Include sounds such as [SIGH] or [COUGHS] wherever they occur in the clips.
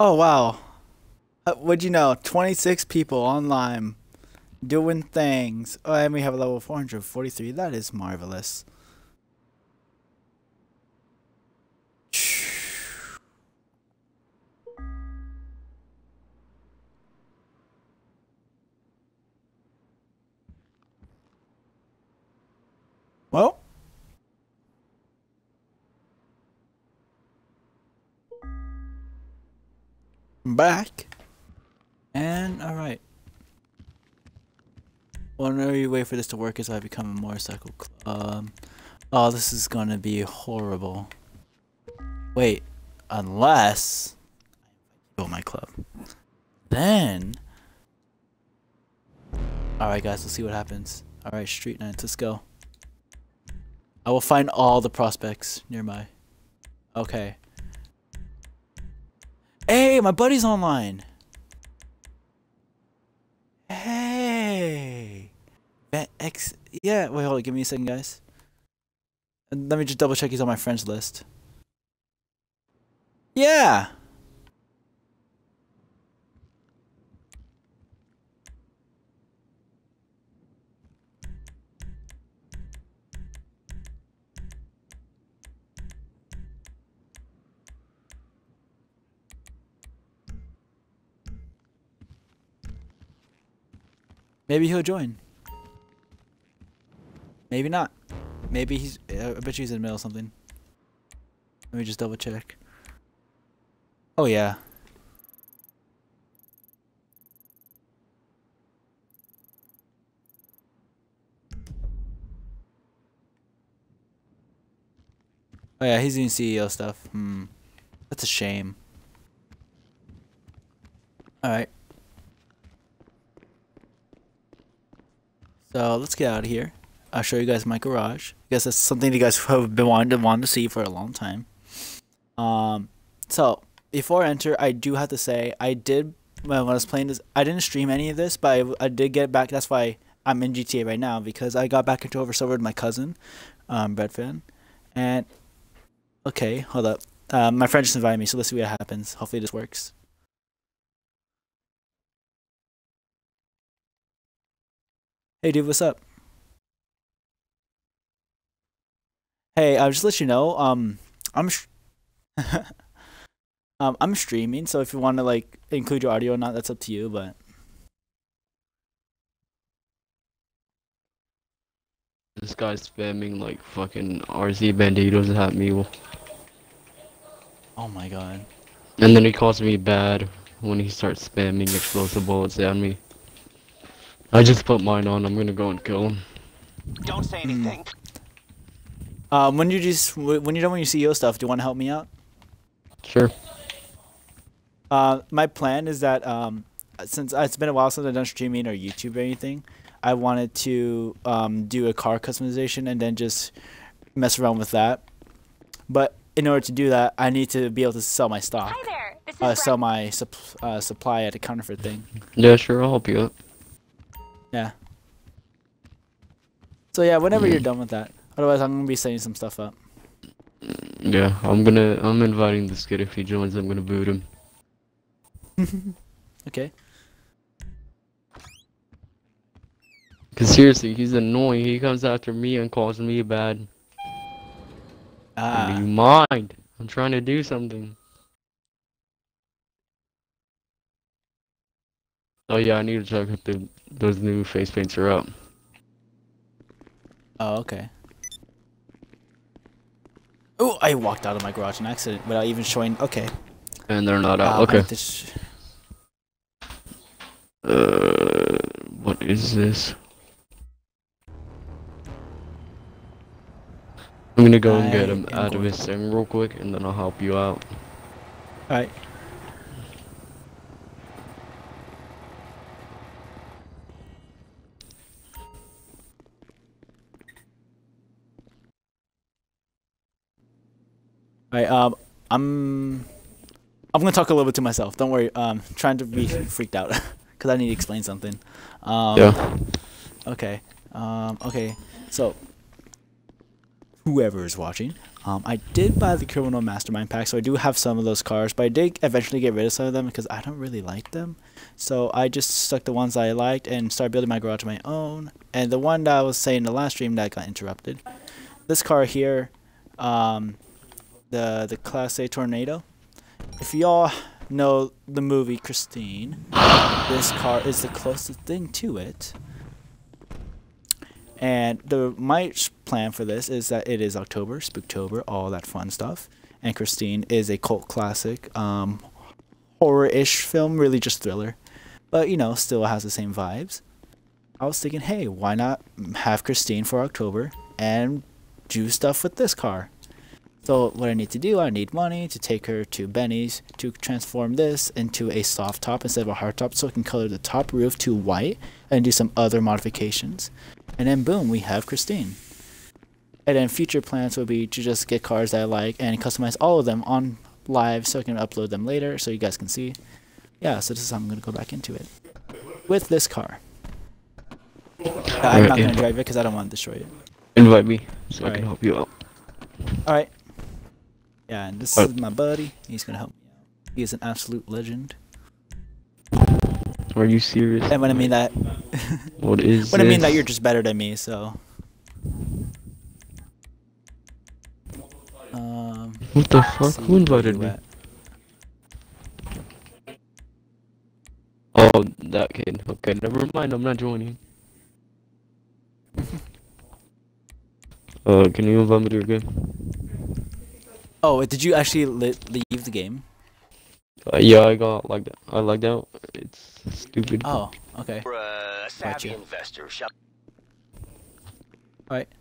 Oh wow. Uh, what'd you know? 26 people online doing things. Oh, and we have a level 443. That is marvelous. Well, I'm back. And alright. One only way for this to work is I become a motorcycle club. Oh, this is gonna be horrible. Wait, unless I build my club. Then Alright guys, let's see what happens. Alright, street nights, let's go. I will find all the prospects nearby. Okay. Hey, my buddy's online. Hey. X. Yeah, wait, hold on. Give me a second, guys. Let me just double check he's on my friends list. Yeah. Maybe he'll join. Maybe not. Maybe he's. I bet you he's in the middle of something. Let me just double check. Oh yeah. Oh yeah, he's doing CEO stuff. Hmm. That's a shame. Alright. So let's get out of here. I'll show you guys my garage. I guess that's something you guys [LAUGHS] have been wanting to want to see for a long time. Um, so before I enter, I do have to say I did when I was playing this. I didn't stream any of this, but I, I did get back. That's why I'm in GTA right now because I got back into Oversilver with my cousin, um, Fan, and okay, hold up. Uh, my friend just invited me, so let's see what happens. Hopefully this works. Hey dude, what's up? Hey, I'll just let you know, um, I'm [LAUGHS] um, I'm streaming, so if you want to like include your audio or not, that's up to you, but This guy's spamming like fucking RC Banditos at me. Oh my god. And then he calls me bad when he starts spamming explosive bullets at me. I just put mine on. I'm gonna go and kill him. Don't say anything. Um, when you just when you're done with your CEO stuff, do you want to help me out? Sure. Uh, my plan is that um, since it's been a while since I've done streaming or YouTube or anything, I wanted to um, do a car customization and then just mess around with that. But in order to do that, I need to be able to sell my stock. Hi there. This is Uh, sell my sup- uh, supply at a counterfeit thing. Yeah, sure. I'll help you out. Yeah. So yeah, whenever you're done with that. Otherwise, I'm gonna be setting some stuff up. Yeah, I'm gonna. I'm inviting this kid. If he joins, I'm gonna boot him. [LAUGHS] Okay. Cause seriously, he's annoying. He comes after me and calls me bad. Ah. Do you mind? I'm trying to do something. Oh yeah, I need to check if the those new face paints are up. Oh, okay. Oh, I walked out of my garage in accident without even showing. Okay. And they're not out. I okay. Uh, what is this? I'm gonna go and get him out of his thing real quick, and then I'll help you out. Alright. Alright, um, I'm... I'm gonna talk a little bit to myself. Don't worry. Um, trying to be freaked out [LAUGHS] because I need to explain something. Um, Yeah. Okay. Um, okay. So, whoever is watching, Um, I did buy the Criminal Mastermind pack, so I do have some of those cars, but I did eventually get rid of some of them because I don't really like them. So I just stuck the ones I liked and started building my garage of my own. And the one that I was saying in the last stream that got interrupted, this car here, um, the Declasse Tornado. If y'all know the movie Christine, this car is the closest thing to it. And the my plan for this is that it is October, Spooktober, all that fun stuff. And Christine is a cult classic, um, horror-ish film, really just thriller, but you know, still has the same vibes. I was thinking, hey, why not have Christine for October and do stuff with this car? So what I need to do, I need money to take her to Benny's to transform this into a soft top instead of a hard top, so I can color the top roof to white and do some other modifications. And then boom, we have Christine. And then future plans would be to just get cars that I like and customize all of them on live so I can upload them later so you guys can see. Yeah, so this is how I'm gonna go back into it. With this car. I'm not gonna drive it because I don't want to destroy it. Invite me so I Alright. can help you out. Alright. Yeah, and this Uh, is my buddy. He's gonna help me out. He is an absolute legend. Are you serious? And when I mean that [LAUGHS] What is when I mean that you're just better than me, so um What the fuck? Who invited me? Oh, that kid. Okay, never mind. I'm not joining. [LAUGHS] uh, can you invite me to your game? Oh, did you actually li- leave the game? Uh, yeah, I got like that. I like that. It's stupid. Oh, okay. For a savvy Gotcha. investor, shall Alright.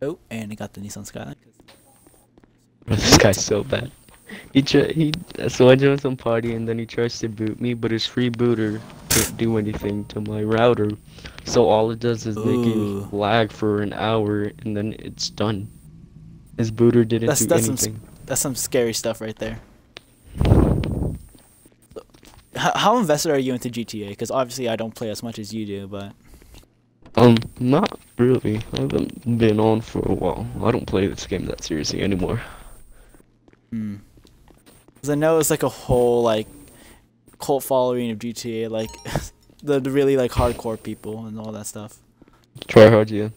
Oh, and I got the Nissan Skyline. [LAUGHS] This guy's so bad. He try he so I joined some party and then he tries to boot me, but his free booter can't do anything to my router. So all it does is make Ooh. it lag for an hour and then it's done. His booter didn't That's- do that's some. That's some scary stuff right there. H- how invested are you into GTA? Because obviously I don't play as much as you do, but Um, not really. I haven't been on for a while. I don't play this game that seriously anymore. hmm. Because I know it's like a whole like cult following of GTA, like [LAUGHS] the, the really like hardcore people and all that stuff. Try hard, yeah.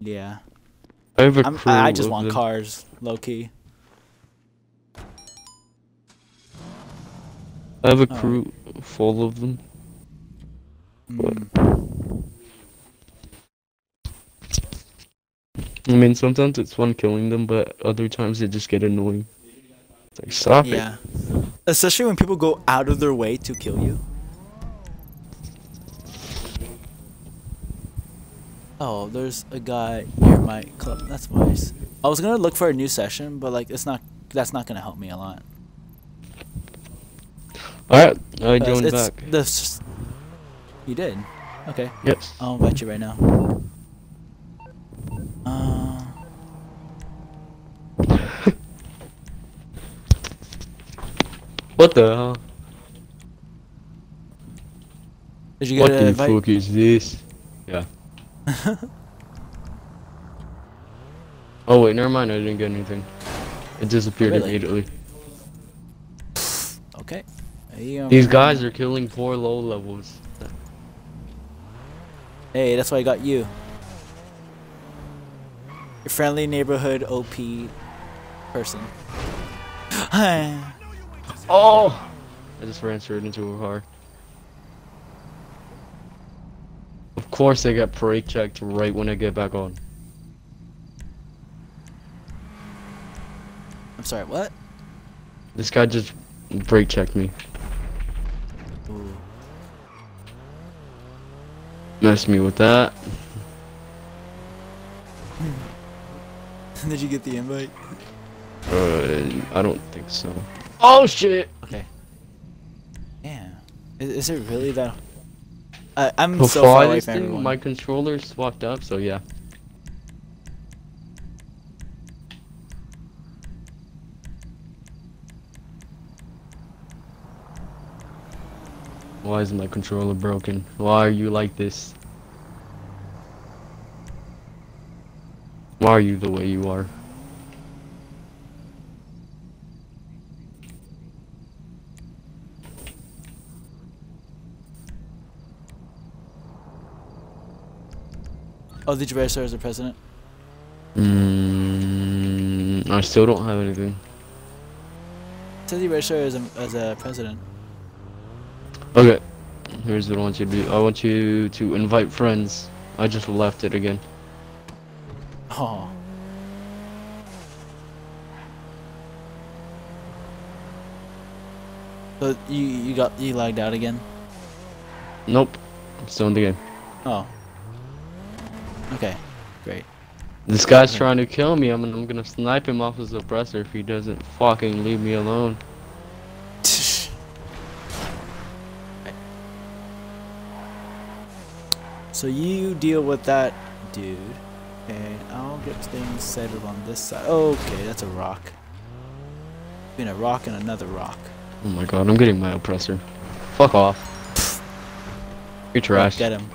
Yeah, I have a I'm, crew I, I just want them. cars, low key. I have a Alright. crew full of them. Mm. I mean, sometimes it's fun killing them, but other times they just get annoying. It's like, stop it. Yeah, especially when people go out of their way to kill you. Oh, there's a guy near my club. That's nice. I was gonna look for a new session, but like it's not. That's not gonna help me a lot. Alright, I Uh, joined it's back. the You did. Okay, Yes. I'll invite you right now. Uh, [LAUGHS] What the hell? did you What get an the invite? fuck is this? Yeah. [LAUGHS] Oh wait, never mind. I didn't get anything. It disappeared really? immediately. Okay. These guys are killing poor low levels. Hey, that's why I got you. Your friendly neighborhood OP person. [SIGHS] Oh! I just ran straight into a car. Of course, I get brake checked right when I get back on. I'm sorry, what? This guy just brake checked me. Ooh. Messed me with that. [LAUGHS] Did you get the invite? Uh, I don't think so. Oh shit! Okay. Yeah. Is, is it really that? I I'm Before so far away from everyone. my controller's swapped up, so yeah. Why is my controller broken? Why are you like this? Why are you the way you are? Oh, did you register as a president? Mm, I still don't have anything. It says you registered as a, as a president. Okay. Here's what I want you to do. I want you to invite friends. I just left it again. Oh. So you you got you lagged out again? Nope. I'm still in the game. Oh. Okay, great. This guy's trying to kill me. I'm, I'm gonna snipe him off his oppressor if he doesn't fucking leave me alone. So you deal with that dude, and I'll get things settled on this side. Okay, that's a rock. Between a rock and another rock. Oh my god, I'm getting my oppressor. Fuck off. You're trash. Get him.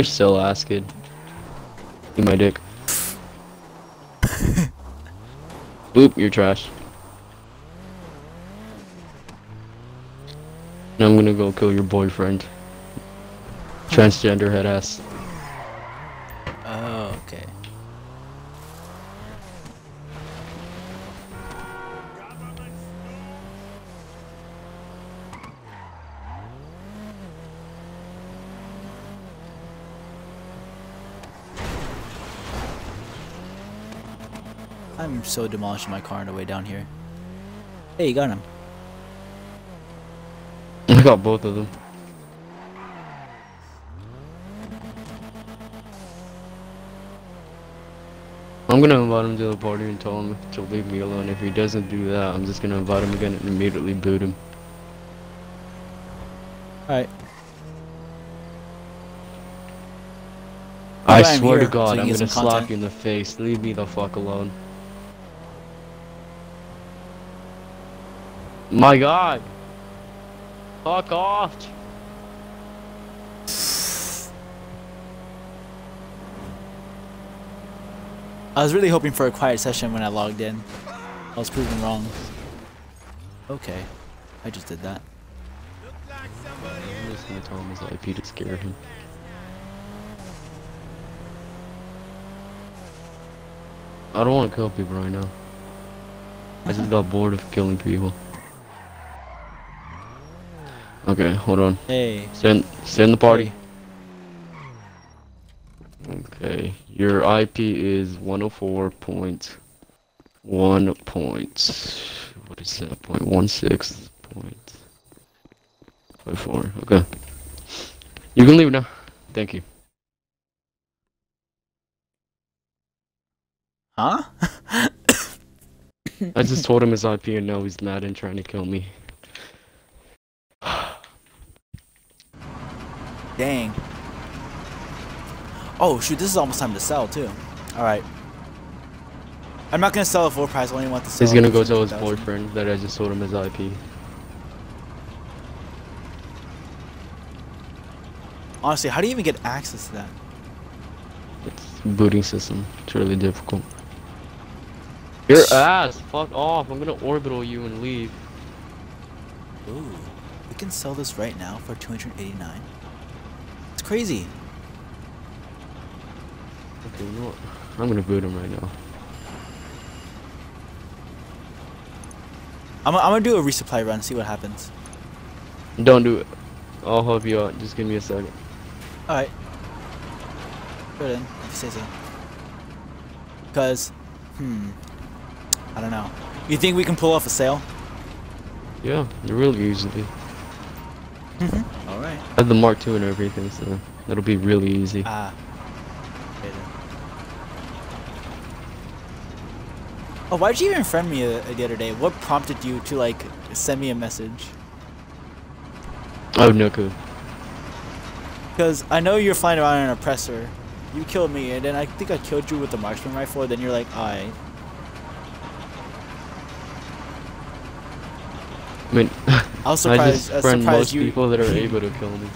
You're still ass kid. Eat my dick. [LAUGHS] Boop, you're trash. Now I'm gonna go kill your boyfriend. Transgender head ass. Oh, okay. I'm so demolishing my car on the way down here. Hey, you got him. [LAUGHS] I got both of them. I'm gonna invite him to the party and tell him to leave me alone. If he doesn't do that, I'm just gonna invite him again and immediately boot him. Alright. I swear to so God, I'm gonna slap you in the face. Leave me the fuck alone. My God! Fuck off! I was really hoping for a quiet session when I logged in. I was proven wrong. Okay. I just did that. I'm just gonna tell him his IP to scare him. I don't want to kill people right now. I just got bored of killing people. Okay, hold on. Hey. Send send the party. Okay, your IP is 104 point one point. What is that? Point one six point five four. Okay, you can leave now. Thank you. Huh? [COUGHS] I just told him his IP and now he's mad and trying to kill me. Dang. Oh shoot, this is almost time to sell too. Alright. I'm not gonna sell at full price, I only want to sell He's gonna go tell his boyfriend that I just sold him his IP. Honestly, how do you even get access to that? It's booting system. It's really difficult. Your ass! Fuck off! I'm gonna orbital you and leave. Ooh. We can sell this right now for 289. It's crazy. Okay, you know what? I'm gonna boot him right now. I'm, I'm gonna do a resupply run, see what happens. Don't do it. I'll help you out. Just give me a second. Alright. Good in, if you say so. Because, hmm. I don't know. You think we can pull off a sale? Yeah, really easily. Mm-hmm. Alright. I have the Mark II and everything, so that'll be really easy. Ah. Oh, why'd you even friend me uh, the other day? What prompted you to, like, send me a message? Oh, no clue. Because I know you're flying around an oppressor. You killed me, and then I think I killed you with the marksman rifle, then you're like, alright. I mean, [LAUGHS] I was I surprised, just I was friend surprised most you... people that are able to [LAUGHS] kill me.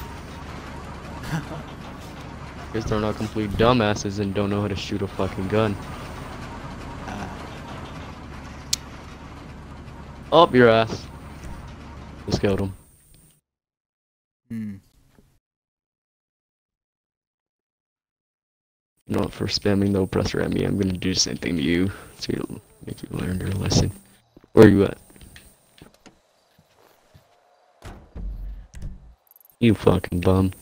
Because they're not complete dumbasses and don't know how to shoot a fucking gun. Uh, Up your ass. Just killed him. hmm. You know for spamming the oppressor at me, I'm gonna do the same thing to you. So you'll make you learn your lesson. Where you at? You fucking bum.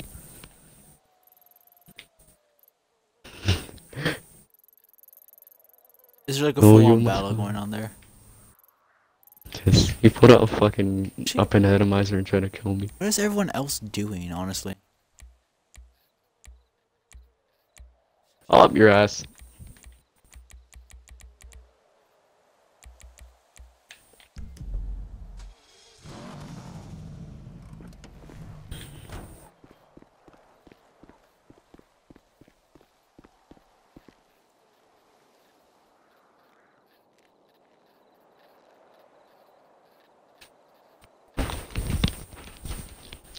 Is there like a Oh, full on you- battle going on there? Just, he put out a fucking Gee. Up-n-Atomizer and tried to kill me. What is everyone else doing, honestly? Up your ass.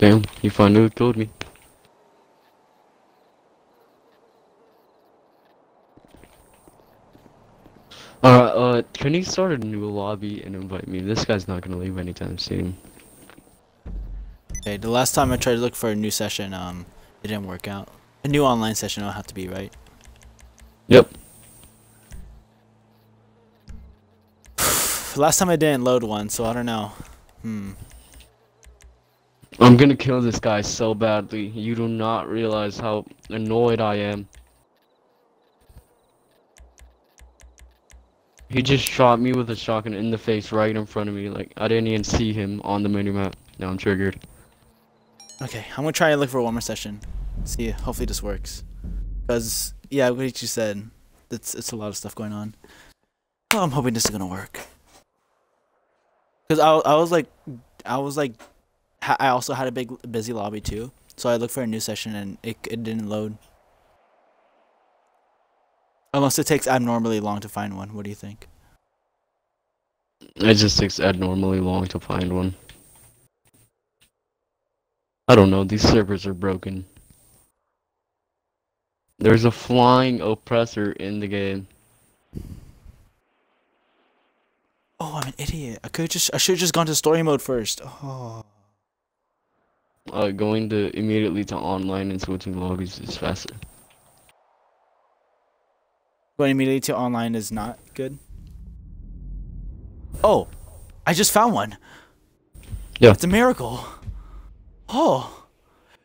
Damn, you finally killed me. Alright, uh, can you start a new lobby and invite me? This guy's not gonna leave anytime soon. Okay, the last time I tried to look for a new session, um, it didn't work out. A new online session, it'll have to be, right? Yep. [SIGHS] last time I didn't load one, so I don't know. Hmm. I'm gonna kill this guy so badly. You do not realize how annoyed I am. He just shot me with a shotgun in the face right in front of me. Like, I didn't even see him on the minimap. Now I'm triggered. Okay, I'm gonna try and look for one more session. See, hopefully this works. Cause yeah, what you said, it's it's a lot of stuff going on. Oh, I'm hoping this is gonna work. Cause I I was like, I was like, I also had a big busy lobby too. So I looked for a new session and it it didn't load. Unless it takes abnormally long to find one. What do you think? It just takes abnormally long to find one. I don't know, these servers are broken. There's a flying oppressor in the game. Oh, I'm an idiot. I could just I should have just gone to story mode first. Oh. Uh, going to immediately to online and switching lobbies is faster. Going immediately to online is not good. Oh, I just found one. Yeah. It's a miracle. Oh,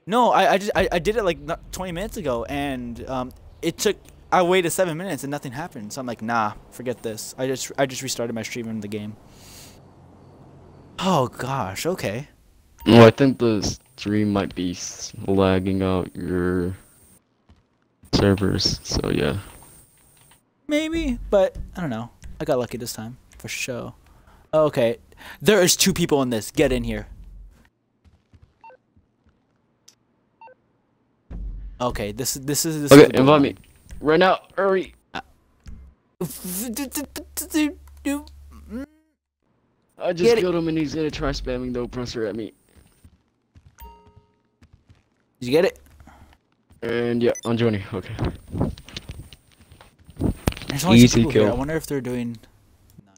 no, I I just I, I did it like not 20 minutes ago, and um, it took I waited seven minutes and nothing happened. So I'm like, nah, forget this. I just I just restarted my stream in the game. Oh gosh, okay. Well, I think the stream might be lagging out your servers, so yeah. Maybe, but I don't know. I got lucky this time for sure. Oh, okay, there is two people in this. Get in here. Okay, this is this is this is Okay, the invite me. Right now, hurry! Uh, [LAUGHS] I just Get it. killed him and he's gonna try spamming the oppressor at me. Did you get it? And yeah, I'm joining. Okay. There's only Easy people here. I wonder if they're doing. Nice.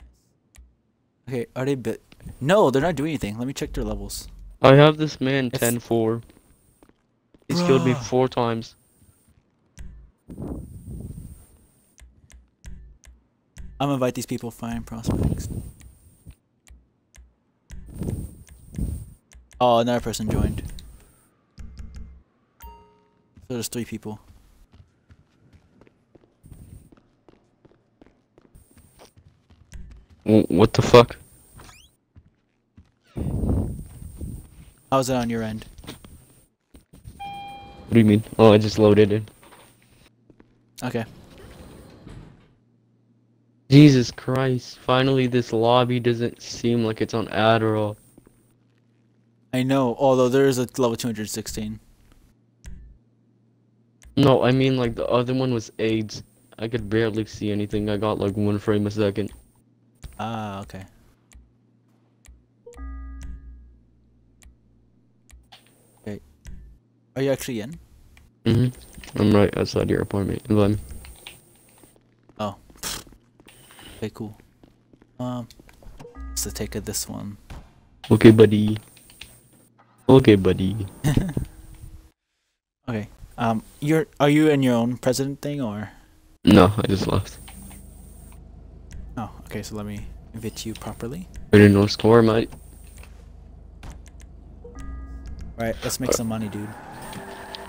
Okay, are they bit? No, they're not doing anything. Let me check their levels. I have this man It's- 10-4. He's killed me four times. I'm gonna invite these people. Find prospects. Oh, another person joined. So there's three people. What the fuck? How's it on your end? What do you mean? Oh, I just loaded it. Okay. Jesus Christ. Finally, this lobby doesn't seem like it's on Adderall. I know, although there is a level 216. No, I mean like the other one was AIDS. I could barely see anything. I got like one frame a second. Ah, okay. Okay. Are you actually in? Mhm. I'm right outside your apartment. Me. Oh. Okay, cool. Um, what's the take of this one? Okay, buddy. Okay, buddy. [LAUGHS] Okay. Um, you're are you in your own president thing or? No, I just left. Oh, okay. So let me invite you properly. Ready no score, mate. All right, let's make some money, dude.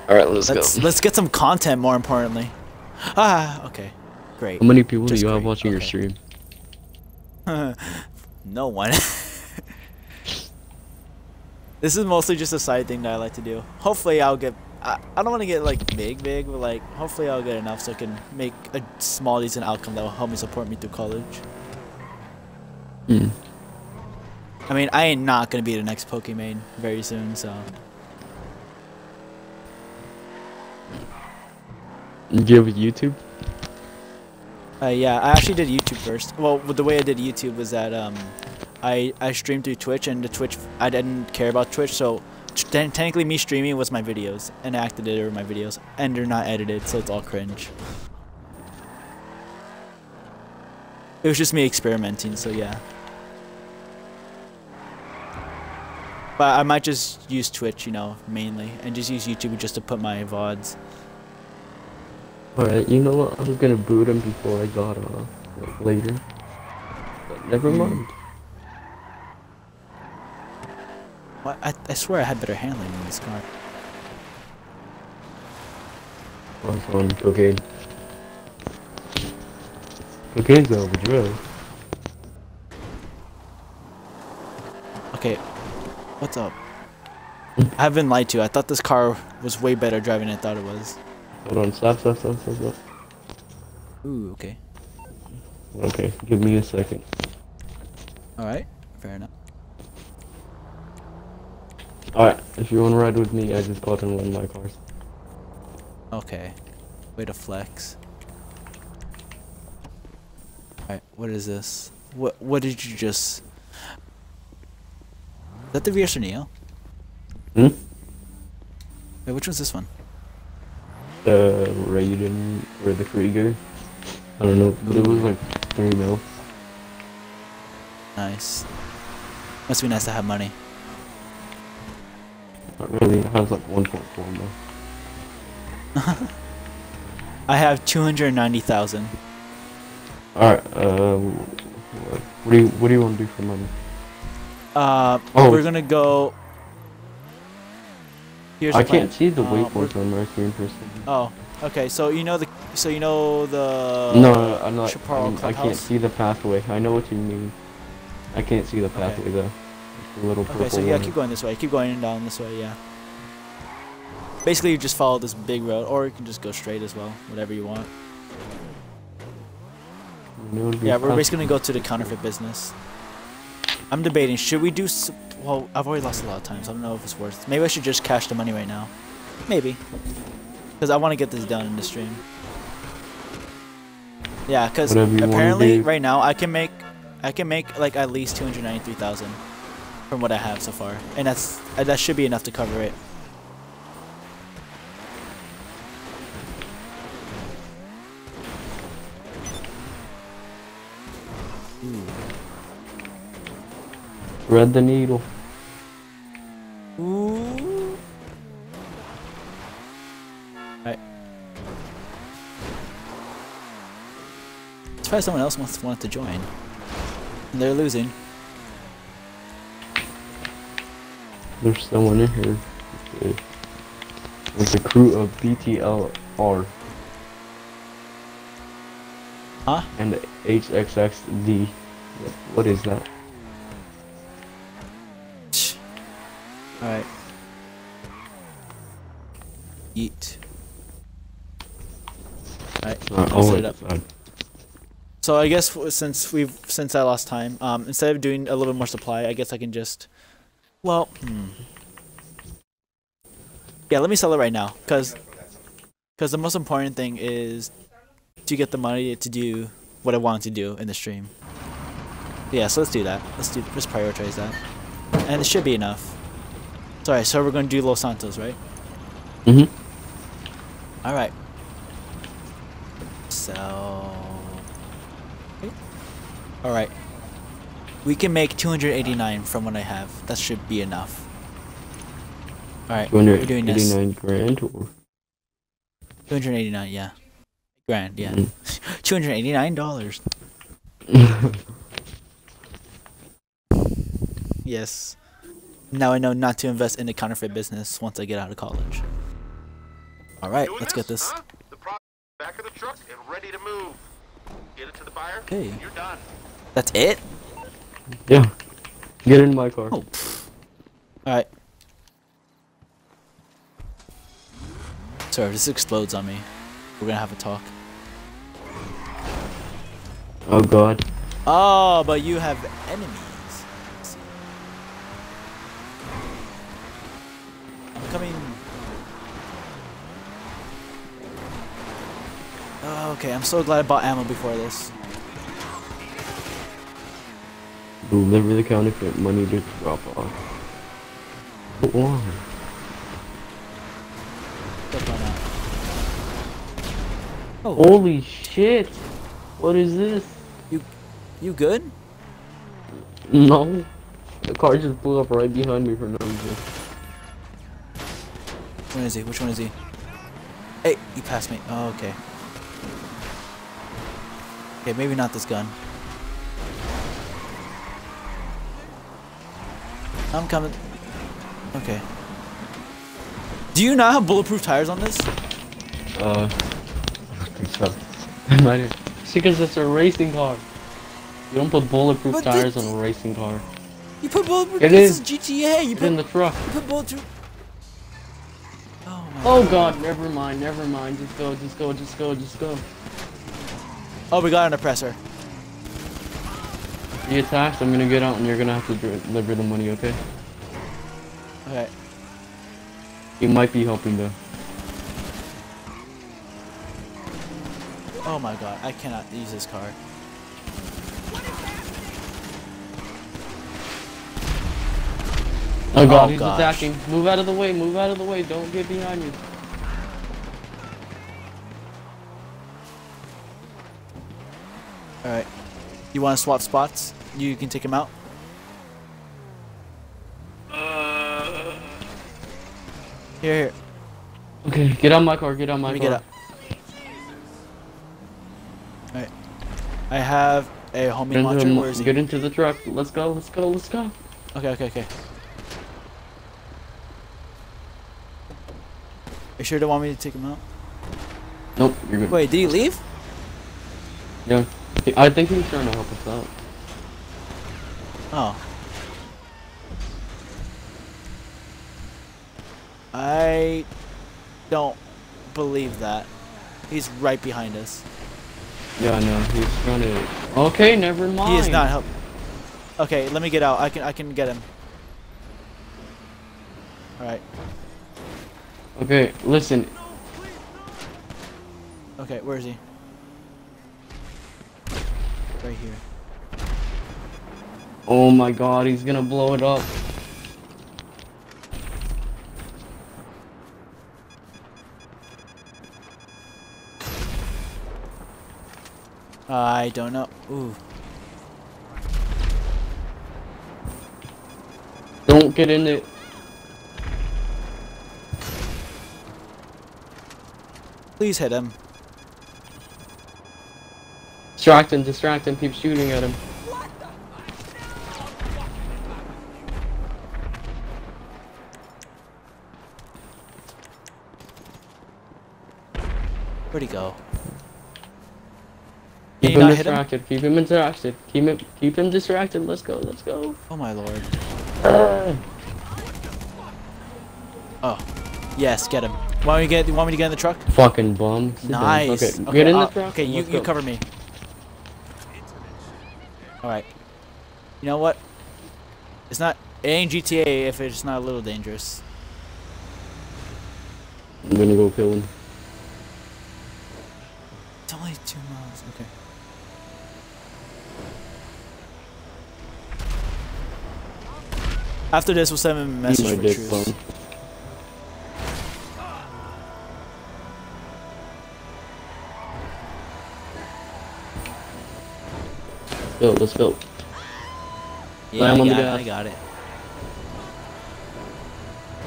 All right, let's, Let's go. let's get some content. More importantly. Ah, okay. Great. How many people Just do you have great, watching your stream? [LAUGHS] no one. [LAUGHS] this is mostly just a side thing that I like to do. Hopefully, I'll get. I, I don't want to get like big, big, but like hopefully I'll get enough so I can make a small, decent outcome that will help me support me through college. Hmm. I mean, I ain't not gonna be the next Pokimane very soon, so. Do you have YouTube? Uh, yeah, I actually did YouTube first. Well, the way I did YouTube was that um, I I streamed through Twitch, and the Twitch I didn't care about Twitch, so technically me streaming was my videos, and I acted it over my videos, and they're not edited, so it's all cringe. It was just me experimenting, so yeah. But I might just use Twitch, you know, mainly, and just use YouTube just to put my VODs. Alright, you know what? I was gonna boot him before I got uh like later. But never Hmm. mind. Well, I, I swear I had better handling in this car. I was on cocaine. Cocaine's over drill. Okay, what's up? I've been lied to. You, I thought this car was way better driving than I thought it was. Hold on, stop, stop, stop, stop, stop. Ooh, okay. Okay, give me a second. Alright, fair enough. Alright, if you wanna ride with me, I just got in one of my cars. Okay. Way to flex. Alright, what is this? What what did you just... Is that the VS or Neo? Hmm? Wait, which one's this one? The Raiden or the Krieger. I don't know, but it was like three mil. Nice. Must be nice to have money. Not really, it has like 1.4 mil. [LAUGHS] I have 290,000. Alright, um, what, do you what do you want to do for money? Uh, Oh. we're gonna go... Here's I plan. can't see the Uh, waypoints on my screen some. Oh, okay. So you know the so you know the no, no, I'm not. I'm- I can't see the pathway. I know what you mean. I can't see the Okay. pathway though. Little Okay, so yeah, keep going this way. Keep going down this way. Yeah. Basically, you just follow this big road, or you can just go straight as well, whatever you want. You know, it'd be Yeah, we're basically gonna go to the counterfeit business. I'm debating, should we do? s- Well, I've already lost a lot of time, so I don't know if it's worth. Maybe I should just cash the money right now. Maybe, because I want to get this done in the stream. Yeah, because Whatever you wanna apparently right now I can make, I can make like at least two hundred ninety-three thousand, from what I have so far, and that's uh, that should be enough to cover it. Thread the needle. Ooh. Right. Let's try someone else wants wanted to join. And they're losing. There's someone in here. Okay. With the crew of BTLR Huh? and the HXXD. What is that? Alright. Eat. Alright, Uh, oh, set it up. So I guess since we've since I lost time, um, instead of doing a little bit more supply, I guess I can just, well, hmm. yeah, let me sell it right now, cause, cause the most important thing is to get the money to do what I want to do in the stream. Yeah, so let's do that. Let's do let's prioritize that, and it should be enough. Sorry, so we're gonna do Los Santos, right? Mhm. All right. So. All right. We can make 289 from what I have. That should be enough. All right. We're doing this. 289 grand or 289, yeah. Grand, yeah. Mm. [LAUGHS] $289. [LAUGHS] Yes. Now I know not to invest in the counterfeit business once I get out of college. All right, let's get this. Huh? Back of the truck and ready to move. Get it to the buyer. Okay. You're done. That's it? Yeah. Get in my car. Oh. All right. Sorry, if this explodes on me. We're gonna have a talk. Oh god. Oh, but you have enemies. I'm coming. Oh, okay, I'm so glad I bought ammo before this. Deliver the counterfeit money to drop off. But why? On. Oh, Holy shit! What is this? you good? No. The car just blew up right behind me for no reason. Which one is he? Which one is he? Hey, he passed me. Oh, okay. Okay, maybe not this gun. I'm coming. Okay. Do you not have bulletproof tires on this? Uh, [LAUGHS] I think so. I might have. Because it's a racing car. You don't put bulletproof But tires on a racing car. You put bulletproof. It this is. is GTA. You It's in the truck. you put bulletproof. Oh my. Oh god, never mind, never mind. Just go, just go, just go, just go. Oh, we got an oppressor. Be attacked, I'm gonna get out and you're gonna have to deliver the money, okay? Okay. You might be helping though. Oh my god, I cannot use this car. Oh god, Oh, he's gosh. attacking. Move out of the way, move out of the way, don't get behind you. All right. You want to swap spots? You can take him out. Here, here. Okay, get on my car, get on my Let me car. get up. Alright. I have a Get homing into, launcher. Where is he? get into the truck. Let's go, let's go, let's go. Okay, okay, okay. You sure don't want me to take him out? Nope, you're good. Wait, did he leave? Yeah. I think he's trying to help us out. Oh. I don't believe that. He's right behind us. Yeah, I know, he's trying to... Okay, never mind. He is not help. Okay, let me get out. I can I can get him. All right. Okay, listen, Okay, where is he? Right here. Oh my god, he's gonna blow it up. I don't know. Ooh. Don't get in it. Please hit him. Distract him, distract him, keep shooting at him. Where'd he go? Keep you him hit him? distracted, keep him distracted, keep him, keep him distracted, let's go, let's go. Oh my lord. Uh, Oh. Yes, get him. Want me to get want me to get in the truck? fucking bum. Nice. Okay, get in uh, the truck. Okay, you, you cover me. Alright. You know what? It's not it ain't GTA if it's not a little dangerous. I'm gonna go kill him. Only two miles, okay. After this, we'll send him a message for truth. Bump. Build, let's go. Yeah, I got, it, I got, it,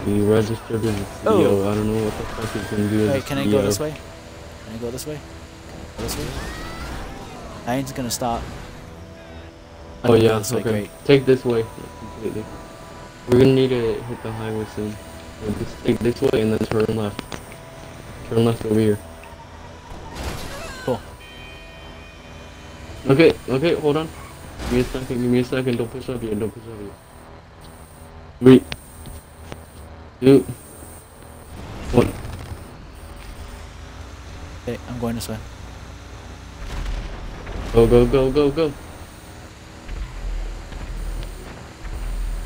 You registered in the CEO. Oh. I don't know what the fuck is gonna do. Hey, can I go this way? Can I go this way? This way? I ain't gonna stop. I Oh yeah, way, okay. great. Take this way completely. We're gonna need to hit the highway soon. So just take this way and then turn left. Turn left over here. Cool. Okay, okay, hold on. Give me a second, give me a second. Don't push up yet, don't push up yet. Three, two, one. Okay, I'm going this way. Go, go, go, go, go.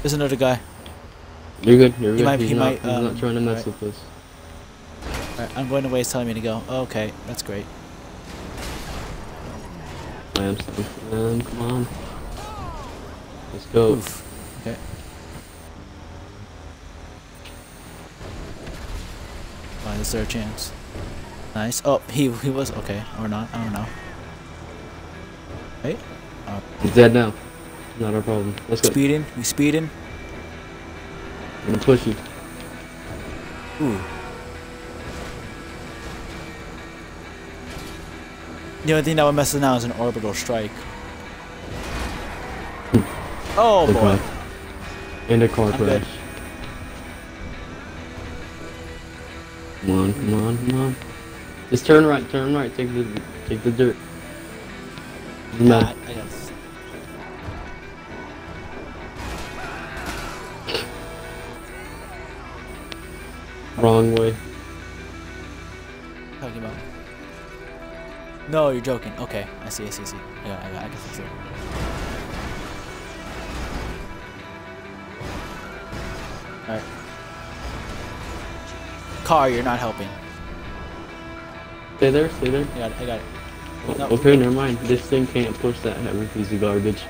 There's another guy. You're good, you're He good. might- he's he not, might, he's um, not trying to mess alright. with us. Alright, I'm going the way it's telling me to go. Oh, okay, that's great. Slam, slam, slam, come on. Let's go. Oof. Okay. Why is there a chance? Nice. Oh, he he was okay or not? I don't know. Right? He's dead now. Not our problem. Let's go. Speeding. We speeding. I'm gonna push you. Ooh. The only thing that would mess us now is an orbital strike. Hmm. Oh Good boy. God. And a car I'm good. Come on, come on, come on. Just turn right, turn right, take the take the dirt. No. God, I guess. Wrong way. Talking about. No, you're joking. Okay, I see, I see, I see. I got, I got, I can fix it. Alright. Car, you're not helping. Stay there, stay there. I got it, I got it. No. Okay, never mind. This thing can't push that heavy piece of garbage.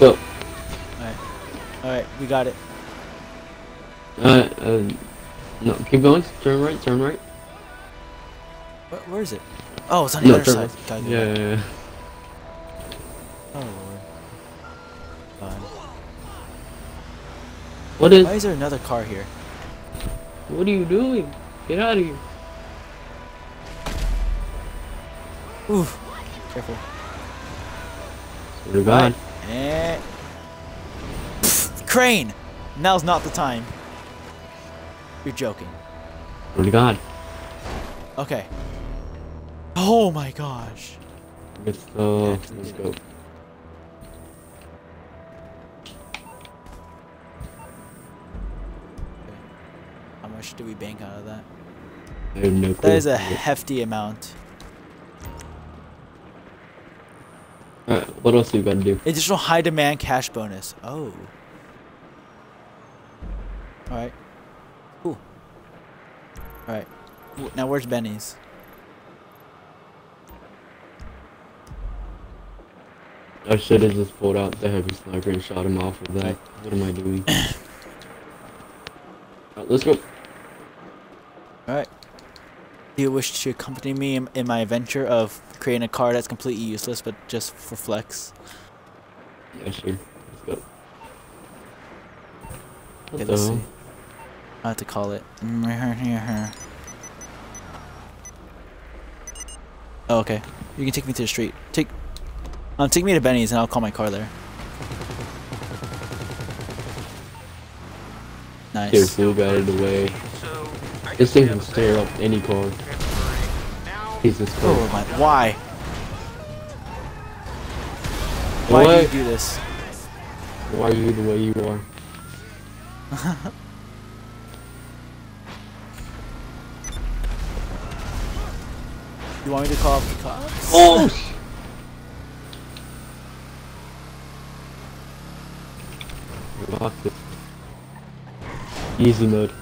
Go. Alright. Alright, we got it. Uh, uh, no, keep going. Turn right, turn right. Where, where is it? Oh, it's on the No, other side. right. Yeah, yeah, yeah. What is? Why is there another car here? What are you doing? Get out of here. Oof. Careful. To God. Eh. Crane! Now's not the time. You're joking. Swear to God. Okay. Oh my gosh. Let's go. Let's go. Bank out of that? I have no clue. That is a hefty amount. Alright, what else do you gotta do? Additional high demand cash bonus. Oh. Alright. Cool. Alright. Now where's Benny's? I should have just pulled out the heavy sniper and shot him off with that. Right. What am I doing? [COUGHS] Alright, let's go. Alright. Do you wish to accompany me in, in my adventure of creating a car that's completely useless but just for flex? Yeah, sure. Let's go. Okay, let's see. I have to call it. Oh, okay. You can take me to the street. Take, um, take me to Benny's and I'll call my car there. Nice. We got out of the way. So, I This thing can the stare up any car. transferring Now, Jesus Oh Christ. my! Why? Why do you do this? Why are you the way you are? [LAUGHS] You want me to call up the cops? Oh! sh- Locked it. Easy mode.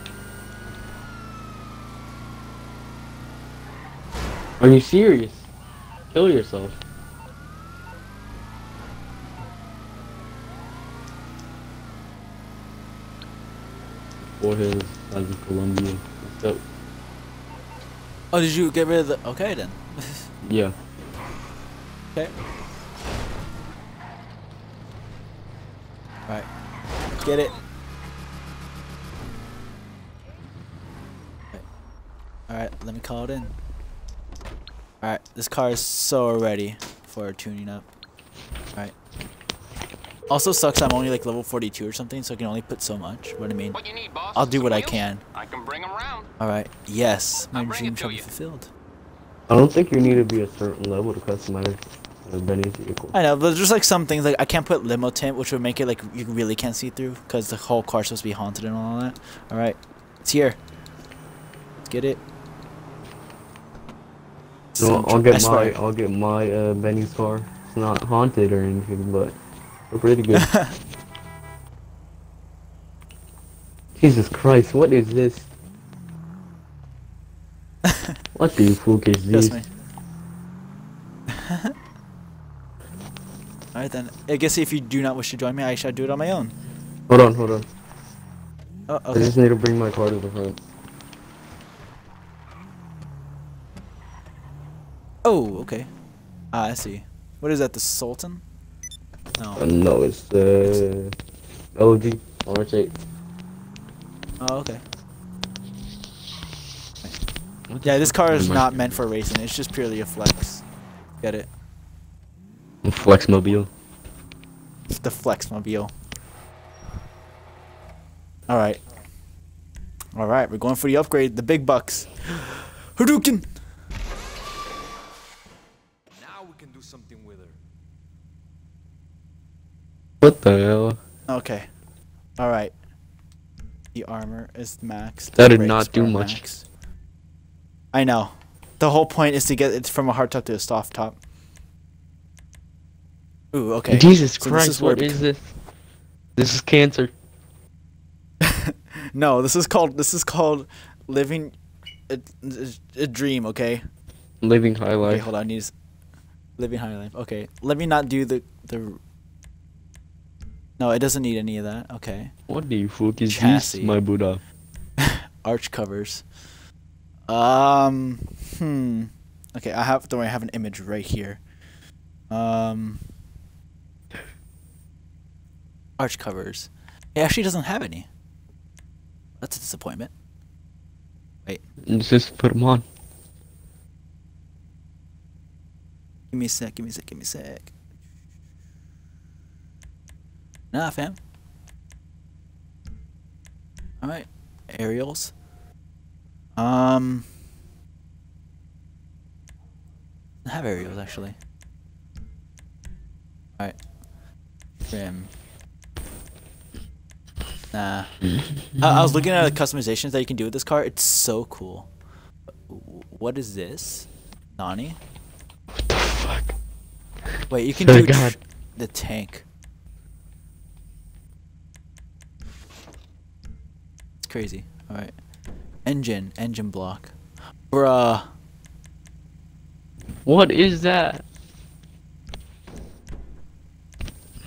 Are you serious? Kill yourself. Forehead size of Columbia. Let's go. Oh, did you get rid of the? Okay then. [LAUGHS] Yeah. Okay. Alright. Get it. Alright, let me call it in. Alright, this car is so ready for tuning up. Alright. Also sucks I'm only like level 42 or something, so I can only put so much. What I mean. What you need, boss? I'll do what I can. I can bring them around. Alright, yes. My I'll dream it shall be fulfilled. I don't think you need to be a certain level to customize a Benny's vehicle. I know, but there's like some things like I can't put limo tint, which would make it like you really can't see through because the whole car's supposed to be haunted and all that. All right, it's here. Let's get it. So I'll get my. I'll get my uh, Benny's car. It's not haunted or anything, but we're pretty good. [LAUGHS] Jesus Christ, what is this? [LAUGHS] what the fuck is this? me. [LAUGHS] all right then. I guess if you do not wish to join me, I shall do it on my own. Hold on, hold on. Oh, I just need to bring my car to the front. Oh, okay. Ah, I see. What is that? The Sultan? Uh, No. no, it's uh, LG RH8. Oh, okay. Yeah, this car is not meant for racing. It's just purely a flex. Get it? Flexmobile. It's the Flexmobile. Alright. Alright, we're going for the upgrade, the big bucks. [GASPS] Hadouken! What the hell? Okay. Alright. The armor is maxed. That did not do much. maxed. I know. The whole point is to get it from a hard top to a soft top. Ooh, okay. Jesus So Christ, is what is this? This is cancer. [LAUGHS] No, this is called this is called living a, a, a dream, okay? Living high life. Okay, hold on. I need s- living high life. Okay, let me not do the the. No, it doesn't need any of that. Okay, What the fuck is Chassis. this, my Buddha? [LAUGHS] arch covers. Um, hmm. Okay, I have. Don't worry, I have an image right here. Um, arch covers. It actually doesn't have any. That's a disappointment. Wait. Just put them on. Give me a sec. Give me a sec. Give me a sec. Nah, fam. All right, aerials. Um, I have aerials actually. All right, trim. Nah. I, I was looking at the customizations that you can do with this car. It's so cool. What is this? Nani? What the fuck? Wait, you can do God. the tank. Crazy. All right. Engine, engine block. Bruh. What is that?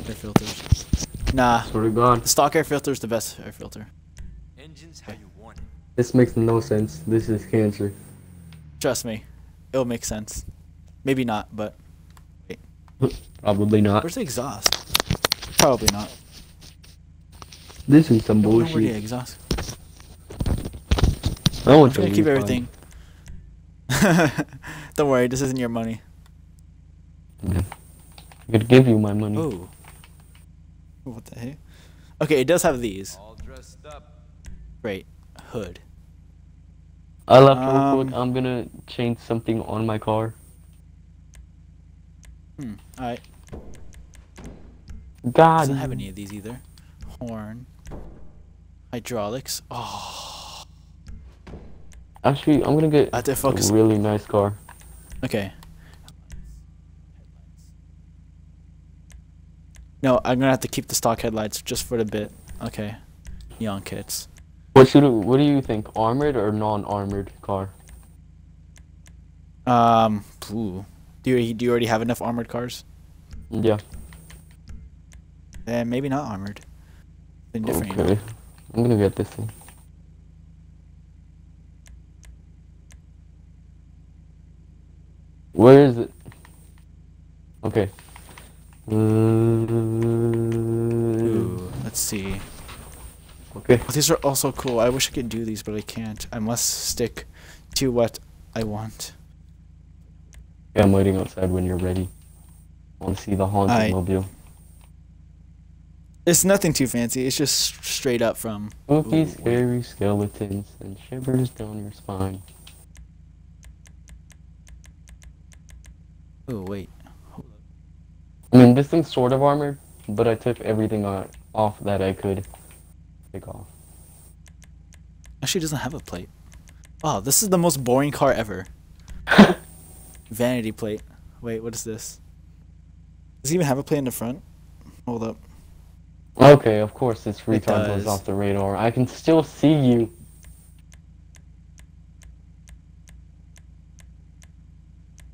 Air filters. Nah. Swear to God. The stock air filter is the best air filter. Engines how you want it. This makes no sense. This is cancer. Trust me. It'll make sense. Maybe not, but [LAUGHS] Probably not. where's the exhaust? Probably not. This is some I wonder where the bullshit. exhaust. I want gonna keep refund. everything. [LAUGHS] Don't worry, this isn't your money. I'm gonna give you my money. Oh. What the heck? Okay, it does have these. All dressed up. Great. Hood. I left real quick. Um, I'm gonna change something on my car. Hmm. Alright. God. Doesn't have any of these either. Horn. Hydraulics. Oh. Actually, I'm gonna get I to a really nice car. Okay. No, I'm gonna have to keep the stock headlights just for the bit. Okay. Neon kits. What should? What do you think? Armored or non-armored car? Um. Ooh. Do you do you already have enough armored cars? Yeah. Then maybe not armored. Then different. you know? Okay. I'm gonna get this thing. Where is it? Okay. Ooh, let's see. okay. Oh, these are also cool. I wish I could do these, but I can't. I must stick to what I want. Yeah, I'm waiting outside when you're ready. I want to see the haunted Aight. mobile. It's nothing too fancy. It's just straight up from. Spooky, scary skeletons and shivers down your spine. Oh wait. Hold up. I mean, this thing's sort of armored, but I took everything o- off that I could take off. Actually, it doesn't have a plate. Wow, this is the most boring car ever. [LAUGHS] Vanity plate. Wait, what is this? Does it even have a plate in the front? Hold up. Okay, of course this retard goes off the radar. I can still see you.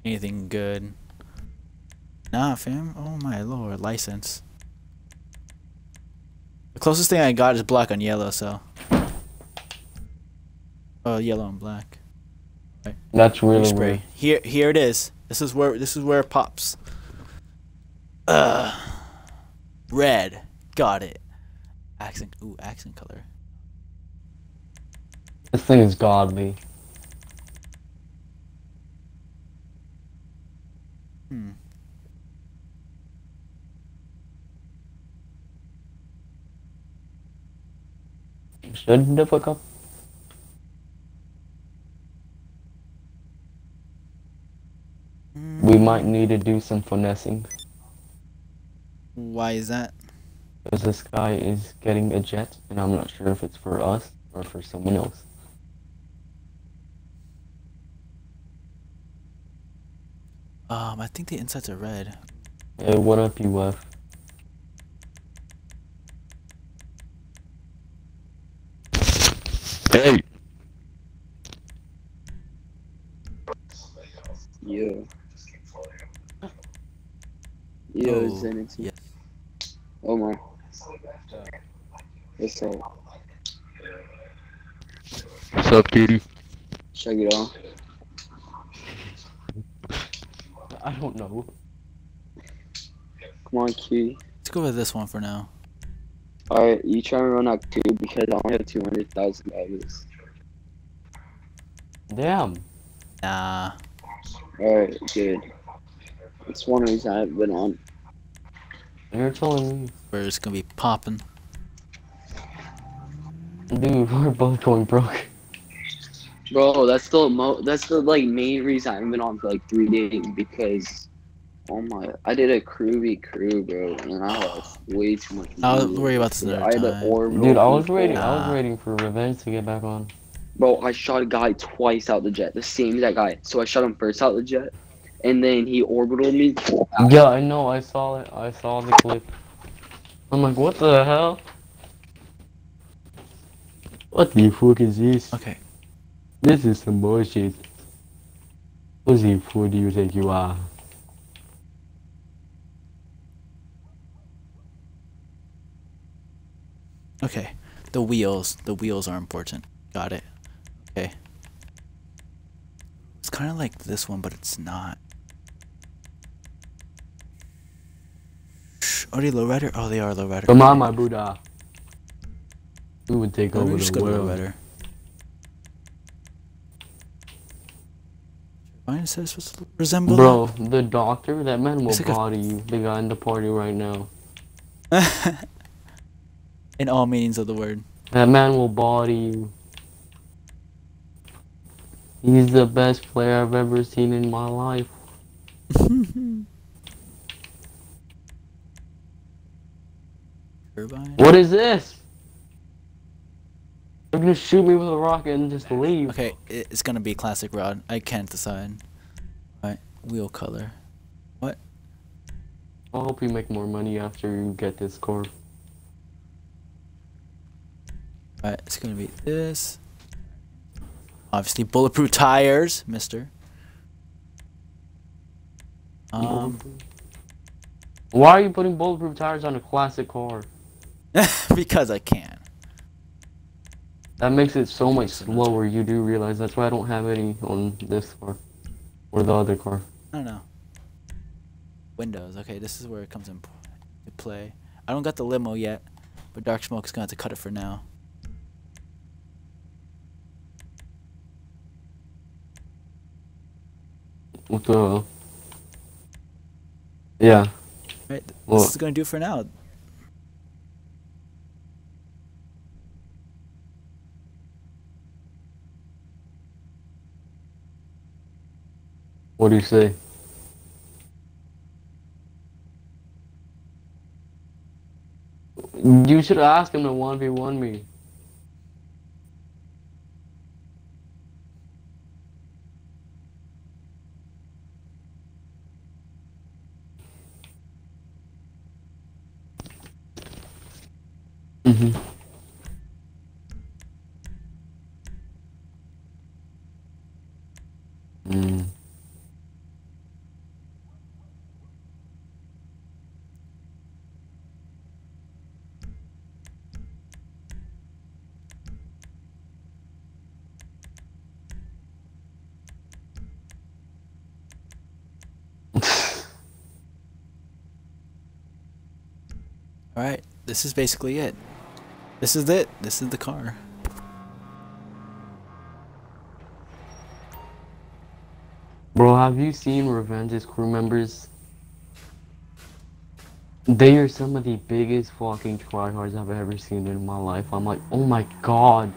Anything good? Nah, fam. Oh my lord, license. The closest thing I got is black on yellow, so. Oh, yellow and black. That's really spray. weird. Here, here it is. This is where this is where it pops. Ugh. Red. Got it. Accent. Ooh, accent color. This thing is godly. Hmm. Fuck up? We might need to do some finessing. Why is that? Because this guy is getting a jet, and I'm not sure if it's for us or for someone else. Um, I think the insides are red. Hey, what up, UF? Hey! Yo. Yo, Oh, Xenity. yes. Oh my. What's up? What's up, kitty? Check it out. I don't know. Come on, Q. Let's go with this one for now. Alright, you try and run out two because I only have 200,000 dollars. Damn. Nah. Alright, good. That's one reason I haven't been on. You're telling me. We're just gonna be popping. Dude, [LAUGHS] we're both going broke. Bro, that's the mo that's the like main reason I haven't been on for like three days because oh my I did a crew v crew bro and I lost way too much I'll money. worry about this I another had an time. orbital Dude, I was default. waiting. I was waiting for revenge to get back on. Bro, I shot a guy twice out the jet, the same exact guy. So I shot him first out the jet, and then he orbitaled me. Yeah, I know. I saw it. I saw the clip. I'm like, what the hell? What the fuck is this? Okay. This is some bullshit. Who's the fool do you think you are? Okay. The wheels. The wheels are important. Got it. Okay. It's kind of like this one, but it's not. Shh, Are they lowrider? Oh, they are lowrider. Come on, my Buddha. We would take over just the go world. lowrider. Mine says supposed to resemble Bro, the doctor, that man will like a- body you. The guy in the party right now. [LAUGHS] In all meanings of the word. That man will body you. He's the best player I've ever seen in my life. [LAUGHS] What is this? They're gonna shoot me with a rocket and just leave. Okay, it's gonna be classic rod. I can't decide. Alright, wheel color. What? I hope you make more money after you get this car. Alright, it's gonna be this. Obviously, bulletproof tires, mister. Um, Why are you putting bulletproof tires on a classic car? [LAUGHS] because I can. That makes it so much slower. You do realize that's why I don't have any on this car or the other car. I don't know. Windows. Okay, this is where it comes in to play. I don't got the limo yet, but Dark Smoke is gonna have to cut it for now. What the? Yeah. Right. th- Well- this is gonna do for now. What do you say? You should ask him to one v one me. Mhm. Mm. [LAUGHS] All right. This is basically it. This is it. This is the car. Bro, have you seen Revenge's crew members? They are some of the biggest fucking tryhards I've ever seen in my life. I'm like, oh my god.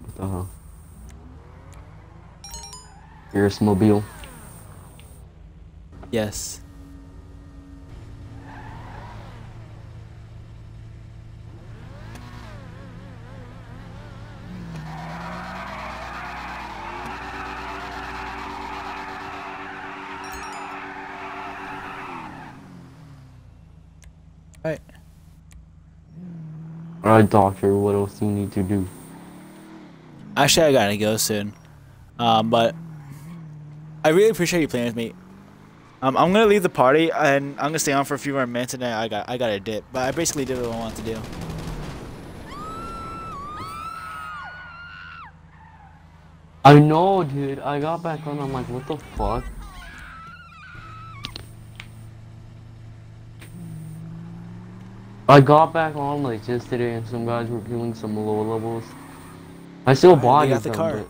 What the hell? Here's mobile. Yes. Right. Alright, doctor, what else do you need to do? Actually, I gotta go soon. Um, but I really appreciate you playing with me. Um, I'm gonna leave the party and I'm gonna stay on for a few more minutes and then I got I got a dip. But I basically did what I wanted to do. I know, dude. I got back on. I'm like, what the fuck? I got back on like yesterday, and some guys were doing some low levels. I still bought they got the car.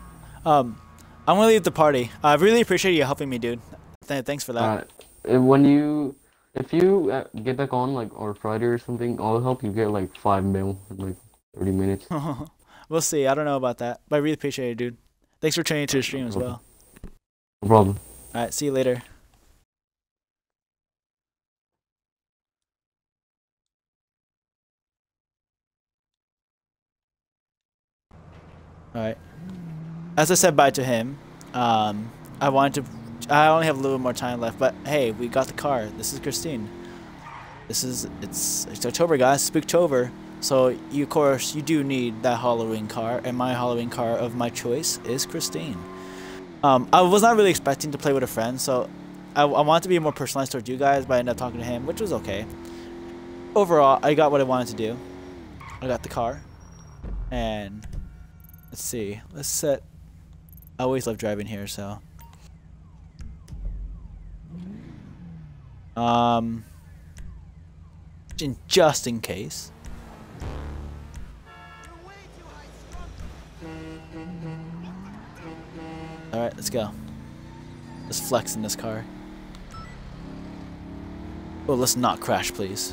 Um, I'm gonna leave the party. I really appreciate you helping me, dude. Th- thanks for that. And when you, if you uh, get back on like on Friday or something, I'll help you get like five mil in like 30 minutes. [LAUGHS] we'll see. I don't know about that, but I really appreciate it, dude. Thanks for tuning to the stream as well. No problem. All right, see you later. All right. As I said bye to him, um, I wanted to. I only have a little more time left, but hey, we got the car. This is Christine. This is it's it's October, guys. Spooktober. So you, of course, you do need that Halloween car, and my Halloween car of my choice is Christine. Um, I was not really expecting to play with a friend, so I, I wanted to be more personalized towards you guys, but I ended up talking to him, which was okay. Overall, I got what I wanted to do. I got the car, and let's see. Let's set. I always love driving here, so. Um. in- Just in case. Alright, let's go. Let's flex in this car. Oh, let's not crash, please.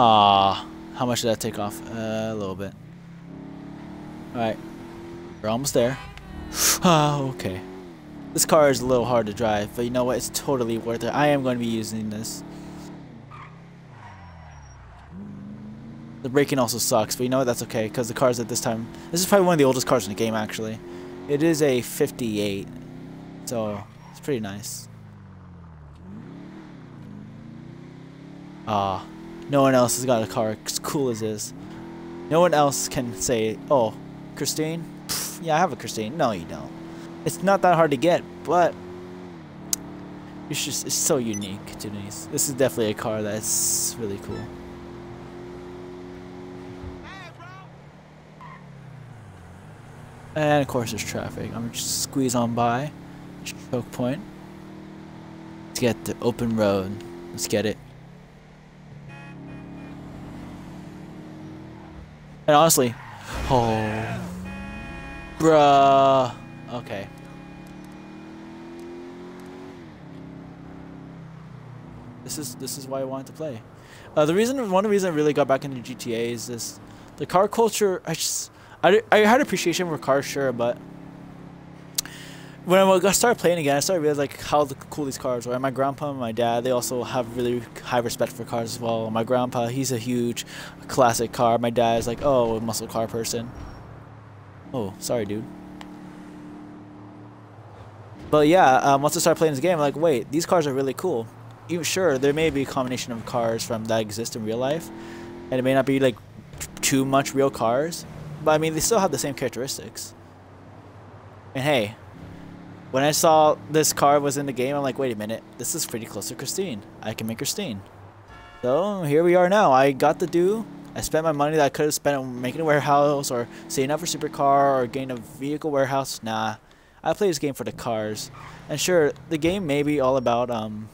Ah, how much did that take off? Uh, a little bit. Alright. We're almost there. Ah, [SIGHS] okay. This car is a little hard to drive, but you know what? It's totally worth it. I am going to be using this. The braking also sucks, but you know what? That's okay, because the cars at this time... This is probably one of the oldest cars in the game, actually. It is a 58, so it's pretty nice. Ah, no one else has got a car as cool as this. No one else can say, "Oh, Christine." Yeah, I have a Christine. No, you don't. It's not that hard to get, but it's just it's so unique, Denise. This is definitely a car that's really cool. And of course there's traffic. I'm just squeeze on by. Choke point. Let's get the open road. Let's get it. And honestly, oh, bruh. Okay. This is this is why I wanted to play. Uh, the reason, one reasons I really got back into GTA is this, the car culture. I just, I, I had appreciation for cars, sure, but when I started playing again, I started realizing like how cool these cars were. And my grandpa and my dad, they also have really high respect for cars as well. My grandpa, he's a huge classic car. My dad is like, oh, a muscle car person. Oh, sorry, dude. But yeah, um, once I started playing this game, I'm like, wait, these cars are really cool. Even sure, there may be a combination of cars from that exist in real life, and it may not be like too much real cars, but I mean, they still have the same characteristics. And hey, when I saw this car was in the game, I'm like, wait a minute, this is pretty close to Christine. I can make Christine. So here we are now. I got the do. I spent my money that I could have spent on making a warehouse or saving up for supercar or getting a vehicle warehouse. Nah, I play this game for the cars. And sure, the game may be all about um.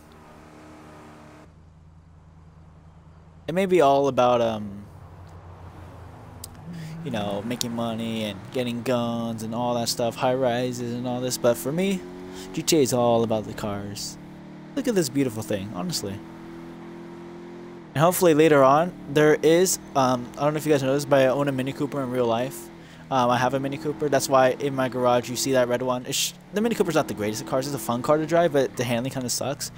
It may be all about um you know, making money and getting guns and all that stuff, high rises and all this. But for me, GTA is all about the cars. Look at this beautiful thing, honestly. And hopefully later on, there is, um, I don't know if you guys know this, but I own a Mini Cooper in real life. Um, I have a Mini Cooper. That's why in my garage you see that red one. It's, the Mini Cooper's not the greatest of cars. It's a fun car to drive, but the handling kind of sucks.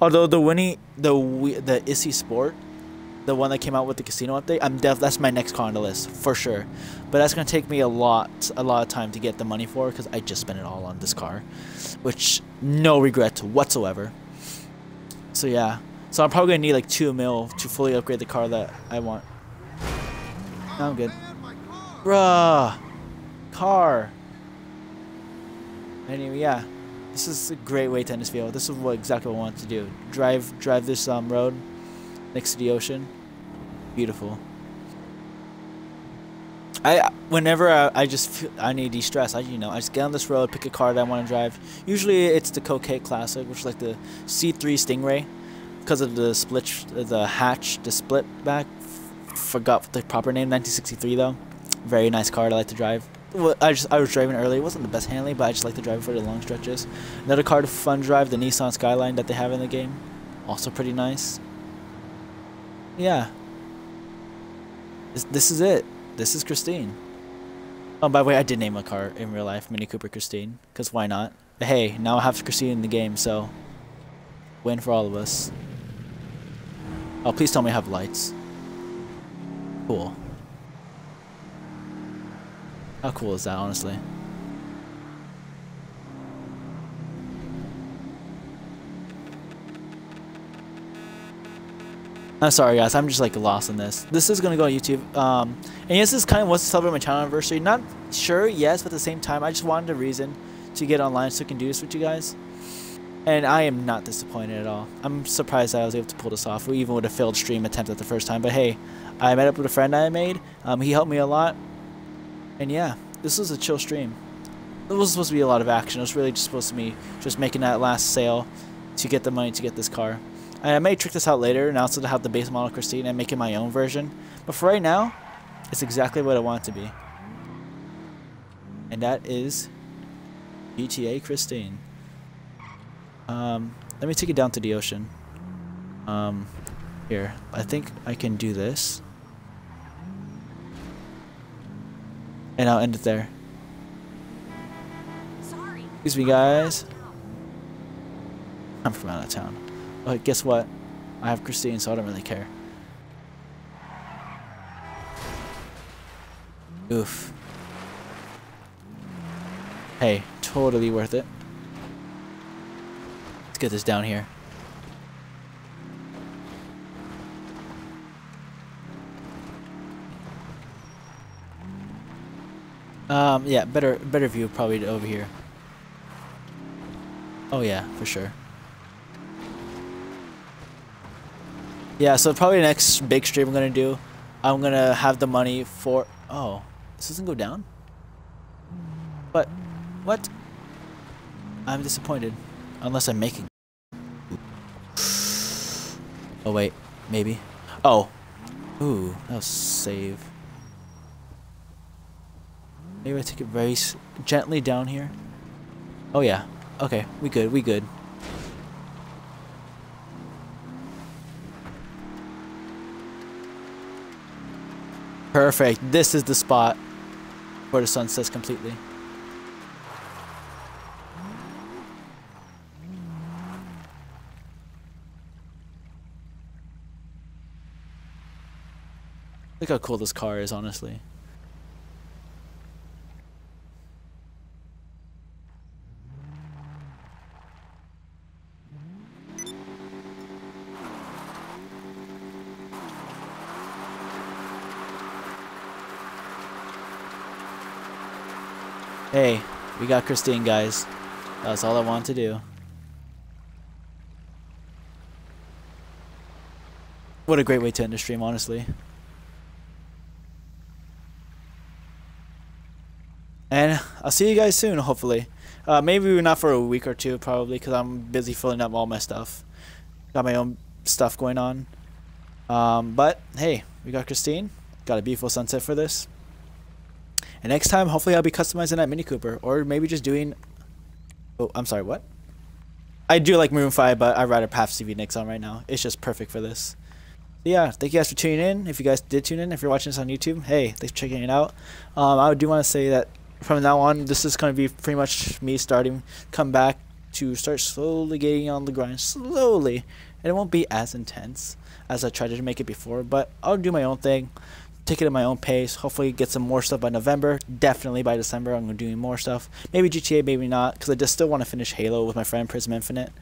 Although the Weeny, the the Issi Sport the one that came out with the casino update, I'm def that's my next car on the list for sure. But that's gonna take me a lot, a lot of time to get the money for because I just spent it all on this car, which no regret whatsoever. So yeah, so I'm probably gonna need like two mil to fully upgrade the car that I want. No, I'm good. Bruh, car. Anyway, yeah, this is a great way to end this video. This is what exactly what I want to do. Drive, drive this um road next to the ocean. Beautiful. I whenever I, I just feel, I need de-stress, I you know I just get on this road, pick a car that I want to drive. Usually it's the Coquette Classic, which is like the C3 Stingray, because of the split, the hatch, the split back. Forgot the proper name. 1963 though, very nice car I like to drive. I just I was driving early. It wasn't the best handling, but I just like to drive for the long stretches. Another car to fun drive, the Nissan Skyline that they have in the game, also pretty nice yeah. This, this is it. This is Christine. Oh, by the way, I did name a car in real life, Mini Cooper Christine, because why not? But hey, now I have Christine in the game, so win for all of us. Oh, please tell me I have lights. Cool. How cool is that, honestly? I'm sorry guys, I'm just like lost in this. This is gonna go on YouTube. Um, and yes, this is kind of what's to celebrate my channel anniversary. Not sure, yes, but at the same time, I just wanted a reason to get online so I can do this with you guys. And I am not disappointed at all. I'm surprised I was able to pull this off, We even with a failed stream attempt at the first time. But hey, I met up with a friend I made. Um, he helped me a lot. And yeah, this was a chill stream. It was supposed to be a lot of action. It was really just supposed to be just making that last sale to get the money to get this car. I may trick this out later and also to have the base model Christine and make it my own version. But for right now, it's exactly what I want it to be. And that is GTA Christine. Um, let me take it down to the ocean. Um, here, I think I can do this. And I'll end it there. Sorry. Excuse me, guys. I'm from out of town. But guess what? I have Christine, so I don't really care. Oof. hey, totally worth it. Let's get this down here. Um, yeah, better better view probably over here. Oh yeah, for sure. Yeah, so probably next big stream I'm gonna do, I'm gonna have the money for. Oh, this doesn't go down. But, what? I'm disappointed. Unless I'm making. Oh wait, maybe. Oh, ooh, that was save. Maybe I take it very gently down here. Oh yeah. Okay, we good. We good. Perfect. This is the spot where the sun sets completely. Look how cool this car is, honestly. Hey, we got Christine, guys. That's all I want to do. What a great way to end the stream, honestly. And I'll see you guys soon, hopefully. Uh, maybe not for a week or two, probably, because I'm busy filling up all my stuff. Got my own stuff going on. Um, but, hey, we got Christine. Got a beautiful sunset for this. And next time, hopefully I'll be customizing that Mini Cooper. Or maybe just doing... Oh, I'm sorry, what? I do like Maroon 5, but I'd rather have CV Nix on right now. It's just perfect for this. So yeah, thank you guys for tuning in. If you guys did tune in, if you're watching this on YouTube, hey, thanks for checking it out. Um, I do want to say that from now on, this is going to be pretty much me starting, come back to start slowly getting on the grind, slowly. And it won't be as intense as I tried to make it before, but I'll do my own thing take it at my own pace. Hopefully, get some more stuff by November. Definitely by December, I'm gonna do more stuff. Maybe GTA, maybe not, because I just still want to finish Halo with my friend Prism Infinite.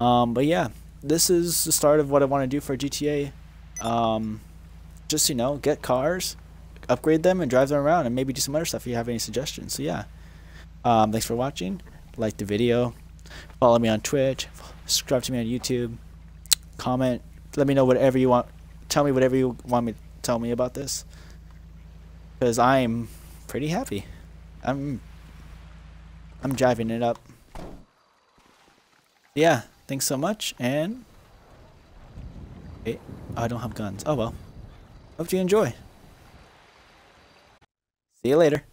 Um, but yeah, this is the start of what I want to do for GTA. Um, just you know, get cars, upgrade them, and drive them around, and maybe do some other stuff if you have any suggestions. So yeah, um, thanks for watching. Like the video, follow me on Twitch, subscribe to me on YouTube, comment, let me know whatever you want. Tell me whatever you want me tell me about this because I'm pretty happy. I'm I'm driving it up. Yeah, thanks so much and hey, I don't have guns. Oh well. Hope you enjoy. See you later.